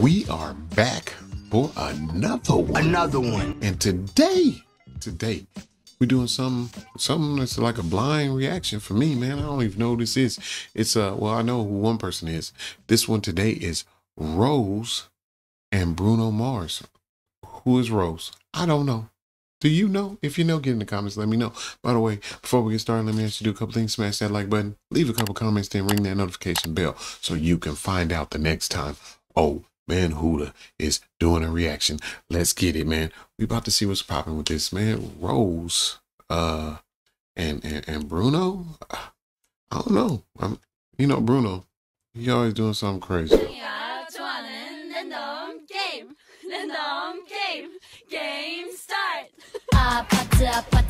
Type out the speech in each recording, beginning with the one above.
we are back for another one. Another one. And today, today, we're doing something, something that's like a blind reaction for me, man. I don't even know who this is. It's uh, well, I know who one person is. This one today is Rose and Bruno Mars. Who is Rose? I don't know. Do you know? If you know, get in the comments. Let me know. By the way, before we get started, let me ask you to do a couple things. Smash that like button, leave a couple comments, then ring that notification bell so you can find out the next time. Oh, Man Huda is doing a reaction. Let's get it, man. We about to see what's popping with this, man. Rose uh, and, and, and Bruno? I don't know. I'm, you know, Bruno, he always doing something crazy. Game, game start. Uh,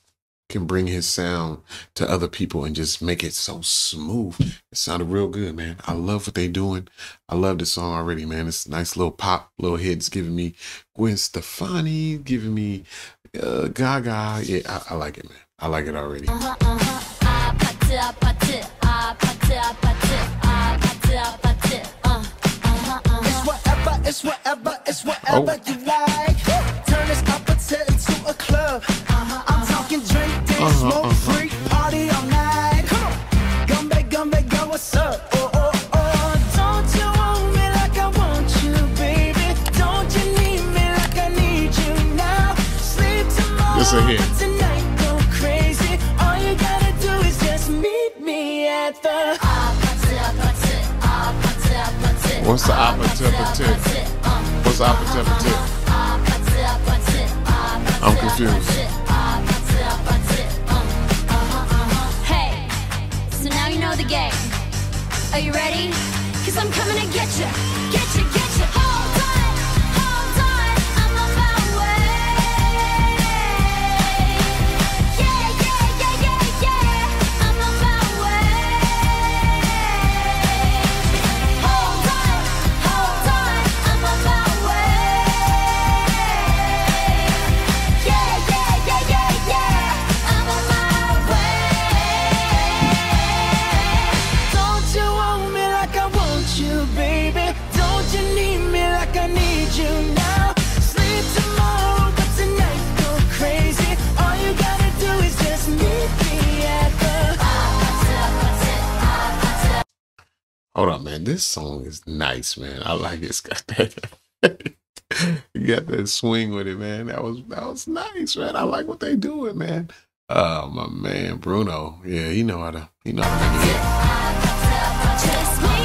can bring his sound to other people and just make it so smooth. It sounded real good, man. I love what they doing. I love the song already, man. It's a nice little pop, little hits. Giving me Gwen Stefani, giving me uh, Gaga. Yeah, I, I like it, man. I like it already. It's whatever, it's whatever, it's whatever oh. you is a. What's the opportunity? What's the opportunity? I'm confused. Hey, so now you know the game. Are you ready? Cause I'm coming to get you. Get This song is nice, man. I like it. It's got that. you got that swing with it, man. That was that was nice, man. I like what they doing, man. Oh my man, Bruno. Yeah, he know how to he know how to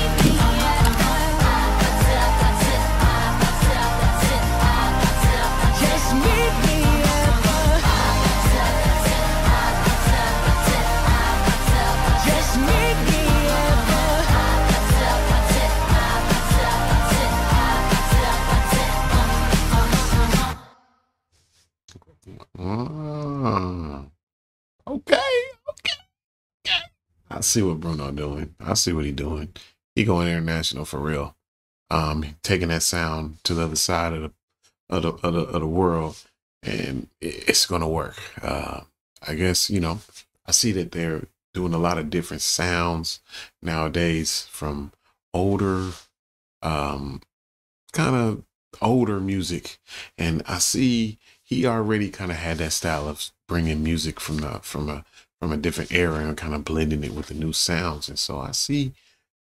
Ah. okay, okay, okay. I see what Bruno doing. I see what he doing. He going international for real. Um, taking that sound to the other side of the of the of the, of the world, and it's gonna work. Uh, I guess you know. I see that they're doing a lot of different sounds nowadays from older, um, kind of older music, and I see he already kind of had that style of bringing music from the from a from a different era and kind of blending it with the new sounds. And so I see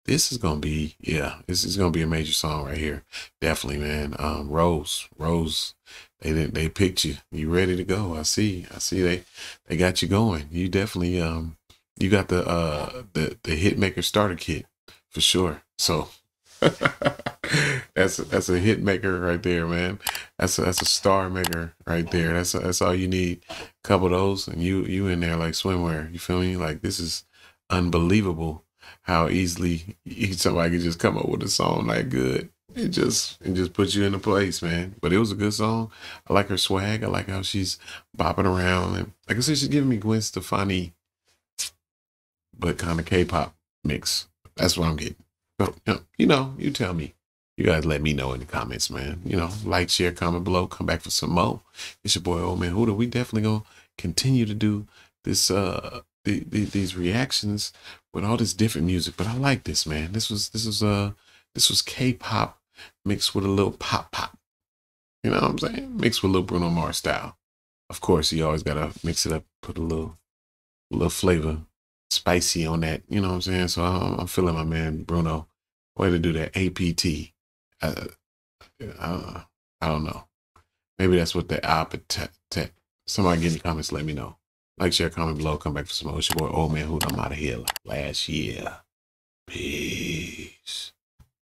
this is gonna be yeah, this is gonna be a major song right here. Definitely, man. Um, Rose, Rose, they they picked you. You ready to go? I see. I see they they got you going. You definitely um you got the uh the the hitmaker starter kit for sure. So that's that's a hit maker right there, man. That's a, that's a star maker right there. That's that's all you need. A couple those, and you you in there like swimwear. You feel me? Like this is unbelievable how easily somebody could just come up with a song like good. It just it just puts you in a place, man. But it was a good song. I like her swag. I like how she's bopping around, and like I said, she's giving me Gwen Stefani, but kind of K-pop mix. That's what I'm getting. You know, you tell me. You guys let me know in the comments, man. You know, like, share, comment below. Come back for some more. It's your boy, Old Man Huda. We definitely gonna continue to do this, uh, the, the, these reactions with all this different music. But I like this, man. This was, this was, uh, this was K-pop mixed with a little pop pop. You know what I'm saying? Mixed with a little Bruno Mars style. Of course, you always gotta mix it up, put a little, little flavor, spicy on that. You know what I'm saying? So I'm, I'm feeling my man Bruno. Way to do that. APT. Uh, uh, I don't know. Maybe that's what the appetite. Somebody get in the comments, let me know. Like, share, comment below. Come back for some more. It's your boy, Old Man Huda. I'm out of here last year. Peace.